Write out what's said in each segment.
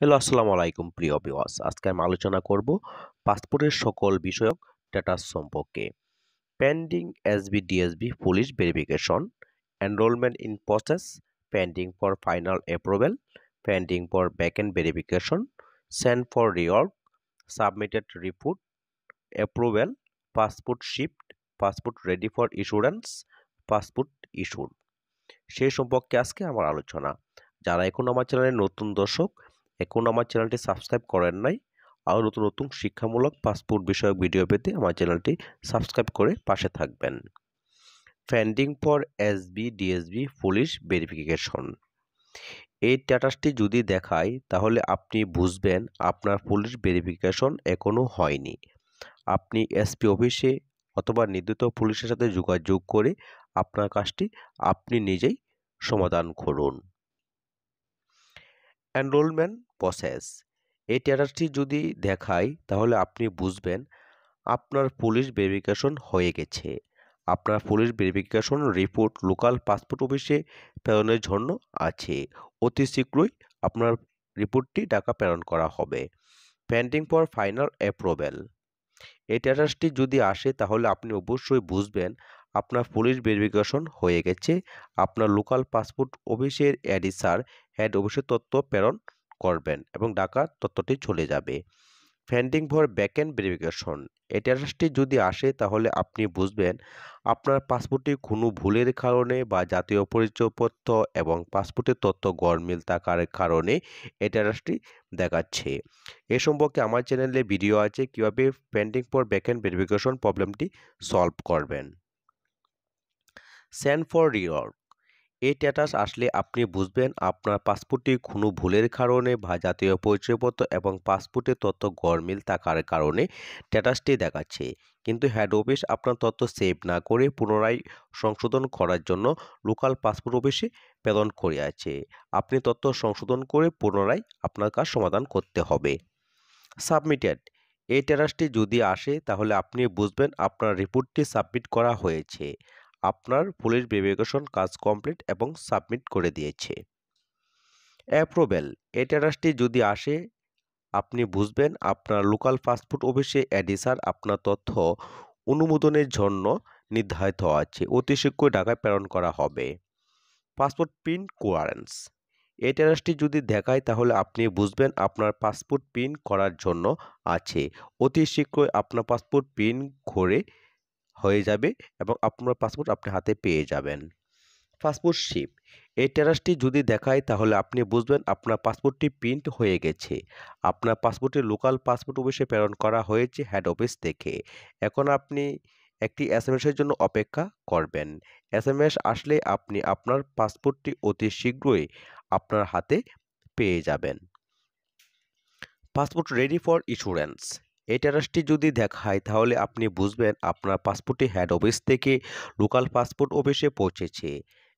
Hello, আসসালামু আলাইকুম প্রিয় ভিউয়ার্স। আজকে আমি আলোচনা করব পাসপোর্টের সকল বিষয়ক স্ট্যাটাস সম্পর্কে। Pending SB DSB police verification enrollment in process pending for final approval pending for backend verification send for reward submitted report approval passport shift passport ready for issuance passport issued সেই সম্পর্কে আজকে আমার আলোচনা। যারা এখন আমার চ্যানেলের নতুন দর্শক এখন আমার চ্যানেলটি সাবস্ক্রাইব করেন নাই, আরও নতুন নতুন শিক্ষামূলক পাসপোর্ট বিষয়ক ভিডিও পেতে আমার চ্যানেলটি সাবস্ক্রাইব করে পাশে থাকবেন। Pending for SB DSB police verification এই স্ট্যাটাসটি যদি দেখায়, তাহলে আপনি বুঝবেন আপনার পুলিশ ভেরিফিকেশন এখনও হয়নি। আপনি এসপি অফিসে অথবা নির্দিত পুলিশের সাথে যোগাযোগ করে আপনার কাজটি আপনি নিজেই সমাধান করুন। এনরোলমেন্ট প্রসেস এই স্ট্যাটাসটি যদি দেখায়, তাহলে আপনি বুঝবেন আপনার পুলিশ ভেরিফিকেশন হয়ে গেছে। আপনার police verification report local passport অফিসে প্রেরণের জন্য আছে। অতি শীঘ্রই আপনার রিপোর্টটি টাকা প্রেরণ করা হবে। পেন্ডিং ফর ফাইনাল অ্যাপ্রুভেল এই স্ট্যাটাসটি যদি আসে, তাহলে আপনি অবশ্যই বুঝবেন আপনার পুলিশ ভেরিফিকেশন হয়ে গেছে। আপনার লোকাল পাসপোর্ট অফিসের অ্যাডিসার হেড অফিসের তথ্য প্রেরণ করবেন এবং ডাকার তথ্যটি চলে যাবে। ফ্যান্ডিং ফর ব্যাকএন্ড ভেরিফিকেশন অ্যাড্রেসটি যদি আসে তাহলে আপনি বুঝবেন আপনার পাসপোর্টে কোনো ভুলের কারণে বা জাতীয় পরিচয়পত্র এবং পাসপোর্টের তথ্য গড়মিল থাকার কারণে অ্যাড্রেসটি দেখাচ্ছে। এ সম্পর্কে আমার চ্যানেলে ভিডিও আছে, কীভাবে ফ্যান্ডিং ফর ব্যাকএন্ড ভেরিফিকেশন প্রবলেমটি সলভ করবেন। সেন্ড ফর রিওয়ার্ড এই স্ট্যাটাস আসলে আপনি বুঝবেন আপনার পাসপোর্টটি কোনো ভুলের কারণে বা জাতীয় পরিচয়পত্র এবং পাসপোর্টের তথ্য গরমিল থাকার কারণে স্ট্যাটাসটি দেখাচ্ছে। কিন্তু হেড অফিস আপনার তথ্য সেভ না করে পুনরায় সংশোধন করার জন্য লোকাল পাসপোর্ট অফিসে প্রেরণ করে আছে। আপনি তথ্য সংশোধন করে পুনরায় আপনার কাজ সমাধান করতে হবে। সাবমিটেড এই স্ট্যাটাসটি যদি আসে তাহলে আপনি বুঝবেন আপনার রিপোর্টটি সাবমিট করা হয়েছে। আপনার পুলিশ ভেরিফিকেশন কাজ কমপ্লিট এবং সাবমিট করে দিয়েছে। অ্যাপ্রুভেল এই স্ট্যাটাসটি যদি আসে, আপনি বুঝবেন আপনার লোকাল পাসপোর্ট অফিসে অ্যাডিসার আপনার তথ্য অনুমোদনের জন্য নির্ধারিত আছে। অতি শীঘ্রই ঢাকায় প্রেরণ করা হবে। পাসপোর্ট পিন কোয়ারেন্স এই স্ট্যাটাসটি যদি দেখায় তাহলে আপনি বুঝবেন আপনার পাসপোর্ট পিন করার জন্য আছে। অতি শীঘ্রই আপনার পাসপোর্ট পিন করে হয়ে যাবে এবং আপনার পাসপোর্ট আপনি হাতে পেয়ে যাবেন। পাসপোর্ট শিপ এই টেরাসটি যদি দেখায় তাহলে আপনি বুঝবেন আপনার পাসপোর্টটি প্রিন্ট হয়ে গেছে। আপনার পাসপোর্টটি লোকাল পাসপোর্ট অফিসে প্রেরণ করা হয়েছে হেড অফিস থেকে। এখন আপনি একটি এস এম এসের জন্য অপেক্ষা করবেন। এস এম এস আসলে আপনি আপনার পাসপোর্টটি অতি শীঘ্রই আপনার হাতে পেয়ে যাবেন। পাসপোর্ট রেডি ফর ইন্স্যুরেন্স এই যদি দেখায়, তাহলে আপনি বুঝবেন আপনার পাসপোর্টটি হেড অফিস থেকে লোকাল পাসপোর্ট অফিসে পৌঁছেছে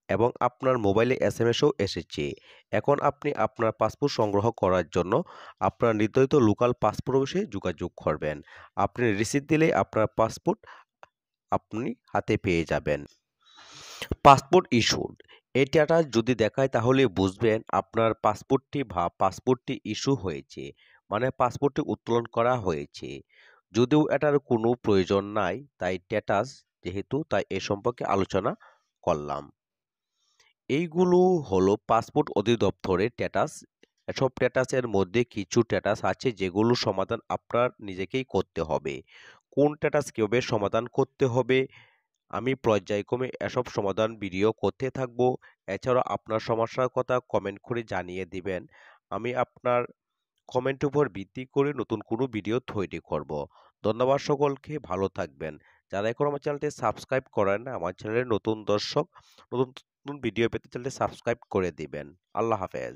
এবং আপনার মোবাইলে এস এম এসও এসেছে। এখন আপনি আপনার পাসপোর্ট সংগ্রহ করার জন্য আপনার নির্ধারিত লোকাল পাসপোর্ট অফিসে যোগাযোগ করবেন। আপনি রিসিট দিলেই আপনার পাসপোর্ট আপনি হাতে পেয়ে যাবেন। পাসপোর্ট ইস্যুড এই যদি দেখায়, তাহলে বুঝবেন আপনার পাসপোর্টটি বা পাসপোর্টটি ইস্যু হয়েছে। মানে পাসপোর্টটি উত্তোলন করা হয়েছে। যদিও এটার কোনো প্রয়োজন নাই, তাই স্ট্যাটাস যেহেতু, তাই এ সম্পর্কে আলোচনা করলাম। এইগুলো হলো পাসপোর্ট অধিদপ্তরের স্ট্যাটাস এসব স্ট্যাটাসের মধ্যে কিছু স্ট্যাটাস আছে যেগুলো সমাধান আপনার নিজেকেই করতে হবে। কোন স্ট্যাটাস কীভাবে সমাধান করতে হবে, আমি পর্যায়ক্রমে এসব সমাধান ভিডিও করতে থাকব। এছাড়া আপনার সমস্যার কথা কমেন্ট করে জানিয়ে দিবেন। আমি আপনার কমেন্টের উপর ভিত্তি করে নতুন কোনো ভিডিও তৈরি করব। ধন্যবাদ সকলকে, ভালো থাকবেন। যারা এখন আমার চ্যানেলটি সাবস্ক্রাইব করেন না, আমার চ্যানেলের নতুন দর্শক, নতুন নতুন ভিডিও পেতে চ্যানেলটি সাবস্ক্রাইব করে দিবেন। আল্লাহ হাফেজ।